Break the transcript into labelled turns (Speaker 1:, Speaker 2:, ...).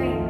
Speaker 1: Great.